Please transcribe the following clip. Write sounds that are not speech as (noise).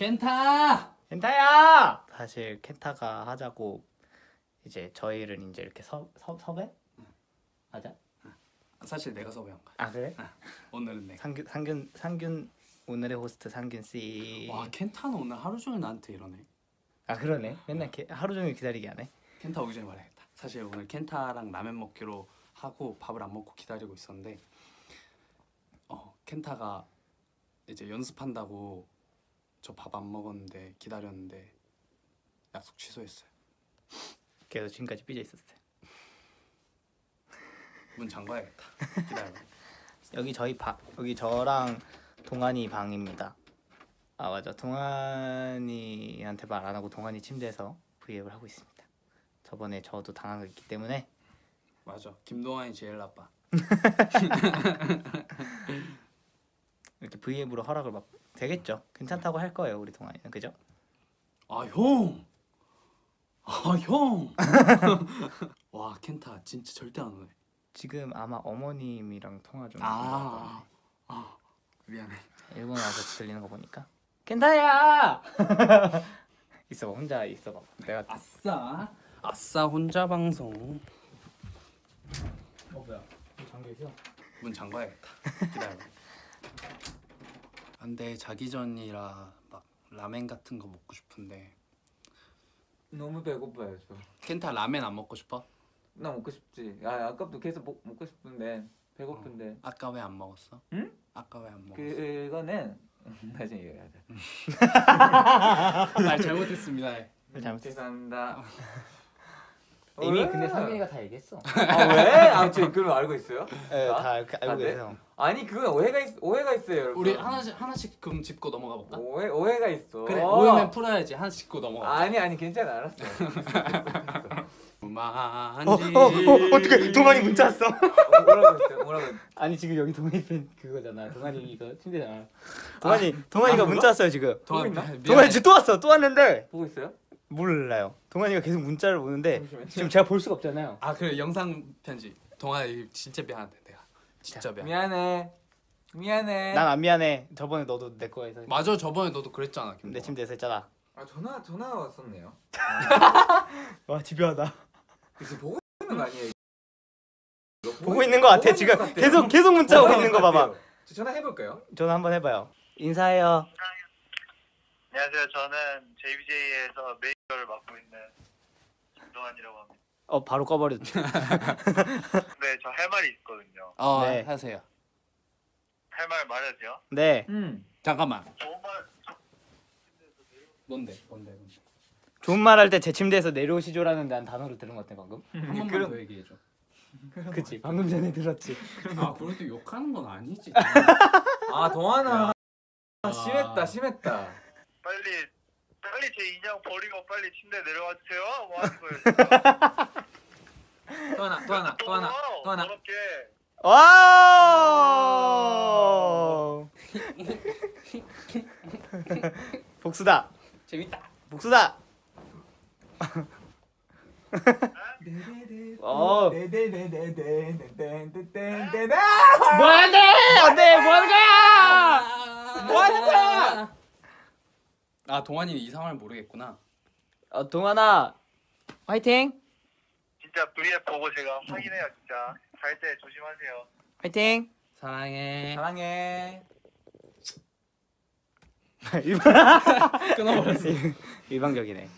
켄타! 켄타야! 사실 켄타가 하자고 이제 저희를 이제 이렇게 섭, 섭, 섭외? 맞아? 사실 내가 섭외한 거야. 아 그래? 오늘은 내가. 상균 상균 상균 오늘의 호스트 상균 씨. 와 켄타는 오늘 하루 종일 나한테 이러네. 아 그러네. 맨날 게, 하루 종일 기다리게 하네. 켄타 오기 전에 말해야겠다. 사실 오늘 켄타랑 라면 먹기로 하고 밥을 안 먹고 기다리고 있었는데 어 켄타가 이제 연습한다고 저 밥 안 먹었는데 기다렸는데 약속 취소했어요. 그래서 지금까지 삐져 있었어요. 문 잠가야겠다. 기다려. (laughs) 여기 저희 방 여기 저랑 동환이 방입니다. 아 맞아 동환이한테 말 안 하고 동환이 침대에서 브이앱을 하고 있습니다. 저번에 저도 당한 거 있기 때문에 맞아. 김동환이 제일 나빠. (laughs) 이렇게 브이앱으로 허락을 막 되겠죠. 괜찮다고 할 거예요 우리 동환이는 그죠? 아 형. 아 형. (laughs) 와 켄타 진짜 절대 안 오네. 지금 아마 어머님이랑 통화 좀 아. 아 미안해. 일본 와서 들리는 거 보니까 (laughs) 켄타야 (laughs) 있어봐 혼자 있어봐 내가 아싸. 아싸 혼자 방송. 어 뭐야 잠겨 있어 문 잠가야겠다. 기다려. 안돼 자기 전이라 막 라멘 같은 거 먹고 싶은데 너무 배고파요 저. 켄타 라멘 안 먹고 싶어? 나 먹고 싶지. 아 아까부터 계속 먹, 먹고 싶은데 배고픈데. 아까 왜 안 먹었어? 응? 아까 왜 안 먹었어? 그거는 (laughs) 나중에 얘기하자. (laughs) 아 잘못했습니다. 잘못했어 죄송합니다. (laughs) 이미 왜? 근데 상민이가 다 얘기했어 (laughs) 아 왜? 아저 그걸 알고 있어요? 예다 알고 아, 네? 계세요 아니 그건 오해가 있, 오해가 있어요 여러분. 우리 하나씩 하나씩 그럼 짚고 넘어가 볼까? 오해 오해가 있어. 그래 오해면 풀어야지 하나씩 짚고 넘어가. 아니 아니 괜찮아 알았어. 만지. (laughs) 어, 어, 어, 어떻게 동환이 문자 왔어 어, 뭐라고 했어요? 뭐라고 했어요? 아니 지금 여기 동환이 팬 그거잖아 동환이 이거 침대잖아 동환이 동환이가 아, 문자 왔어요 지금 동환. 동환이 지금 또 왔어 또 왔는데 보고 있어요? 몰라요 동환이가 계속 문자를 오는데 잠시만요. 지금 제가 볼 수가 없잖아요 아 그래 영상 편지. 동환 이거 진짜 미안한데 내가 진짜 미안. 미안해. 미안해. 난 안 미안해 저번에 너도 내 거에서 맞아 저번에 너도 그랬잖아. 김동환. 내 침대에서 했잖아 아 전화 전화 왔었네요. (laughs) 와 집요하다 지금 보고 있는 거 아니에요? 이거 보고 있는 거 같아 보고 지금 있는 것 같아요. 계속 계속 문자 오고 있는 거 봐봐 같아요. 저 전화 해볼까요? 전화 한번 해봐요 인사해요 안녕하세요. 저는 JBJ에서 메이저 를 맡고 있는 김동환이라고 합니다. 어 바로 꺼버렸지 (laughs) 네, 저할 말이 있거든요. 어 네. 하세요. 할 말 말해도 돼요? 네 음. 잠깐만. 좋은 말 뭔데 뭔데 뭔데. 좋은 말 할 때 제 침대에서 내려오시죠라는 난 단어를 들은 것 같아 방금 한 번만 그럼- 더 얘기해 줘. 그치 방금 전에 들었지 아 그래도 욕하는 건 아니지. 아 동환아 아. 심했다 심했다. 빨리 빨리 제 인형 버리고 빨리 침대 내려와 주세요. 뭐 하는 거예요? (laughs) 또 하나, 또 하나, 또 하나, 또 하나. 더럽게. 와! (laughs) 복수다. 재밌다. 복수다. 네? 어. 뭐야 돼? 안돼 뭐하는 거야? 아 동환이 이 상황을 모르겠구나. 어 동환아 화이팅 진짜 V앱 보고 제가 확인해요. 진짜 갈때 조심하세요. 화이팅 사랑해. 사랑해. (laughs) 끊어버렸어. (laughs) 일방적이네